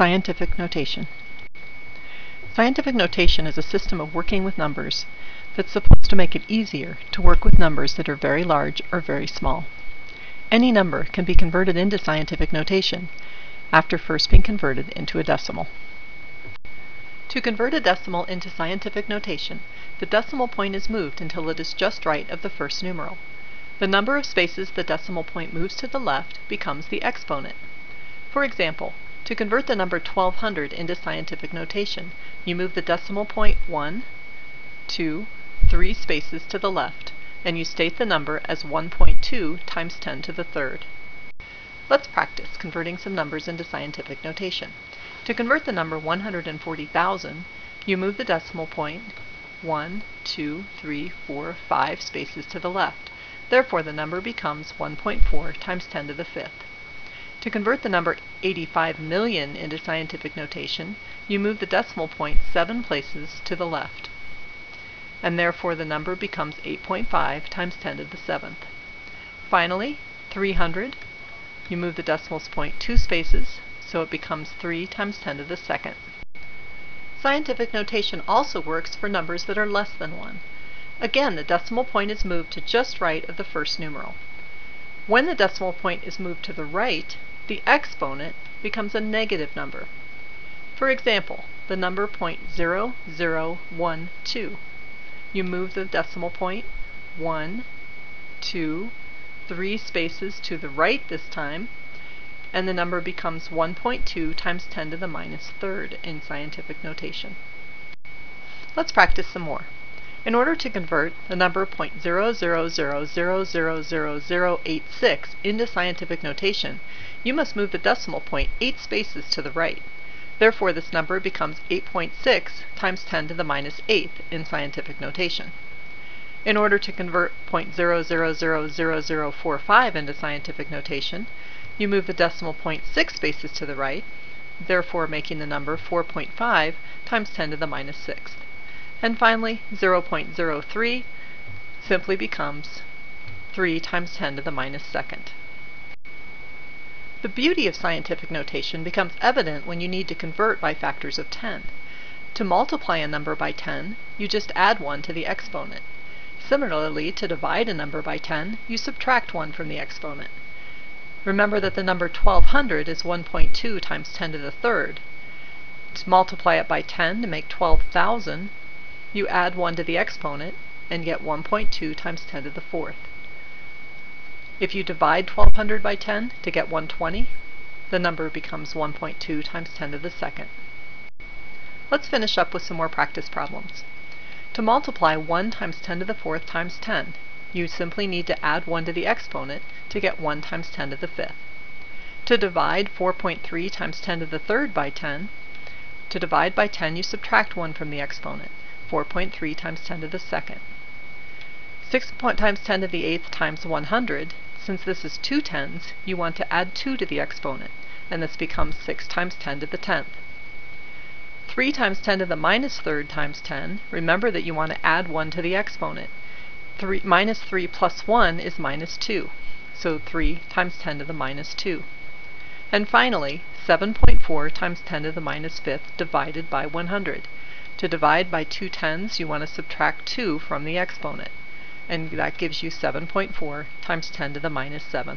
Scientific notation. Scientific notation is a system of working with numbers that's supposed to make it easier to work with numbers that are very large or very small. Any number can be converted into scientific notation after first being converted into a decimal. To convert a decimal into scientific notation, the decimal point is moved until it is just right of the first numeral. The number of spaces the decimal point moves to the left becomes the exponent. For example, to convert the number 1200 into scientific notation, you move the decimal point 1, 2, 3 spaces to the left, and you state the number as 1.2 times 10 to the third. Let's practice converting some numbers into scientific notation. To convert the number 140,000, you move the decimal point 1, 2, 3, 4, 5 spaces to the left. Therefore, the number becomes 1.4 times 10 to the fifth. To convert the number 85 million into scientific notation, you move the decimal point seven places to the left, and therefore the number becomes 8.5 times 10 to the seventh. Finally, 300, you move the decimal point two spaces, so it becomes 3 times 10 to the second. Scientific notation also works for numbers that are less than 1. Again, the decimal point is moved to just right of the first numeral. When the decimal point is moved to the right, the exponent becomes a negative number. For example, the number 0.0012. You move the decimal point 1, 2, 3 spaces to the right this time, and the number becomes 1.2 times 10 to the minus third in scientific notation. Let's practice some more. In order to convert the number .000000086 into scientific notation, you must move the decimal point 8 spaces to the right. Therefore, this number becomes 8.6 times 10 to the minus 8th in scientific notation. In order to convert .0000045 into scientific notation, you move the decimal point 6 spaces to the right, therefore making the number 4.5 times 10 to the minus 6th. And finally, 0.03 simply becomes 3 times 10 to the minus second. The beauty of scientific notation becomes evident when you need to convert by factors of 10. To multiply a number by 10, you just add 1 to the exponent. Similarly, to divide a number by 10, you subtract 1 from the exponent. Remember that the number 1200 is 1.2 times 10 to the third. To multiply it by 10 to make 12,000, you add 1 to the exponent and get 1.2 times 10 to the fourth. If you divide 1200 by 10 to get 120, the number becomes 1.2 times 10 to the second. Let's finish up with some more practice problems. To multiply 1 times 10 to the fourth times 10, you simply need to add 1 to the exponent to get 1 times 10 to the fifth. To divide 4.3 times 10 to the third by 10, to divide by 10 you subtract 1 from the exponent. 4.3 times 10 to the second. 6 times 10 to the eighth times 100, since this is two tens, you want to add 2 to the exponent, and this becomes 6 times 10 to the tenth. 3 times 10 to the minus third times 10, remember that you want to add 1 to the exponent. 3, minus 3 plus 1 is minus 2, so 3 times 10 to the minus 2. And finally, 7.4 times 10 to the minus fifth divided by 100. To divide by two tens, you want to subtract 2 from the exponent, and that gives you 7.4 times 10 to the minus 7th.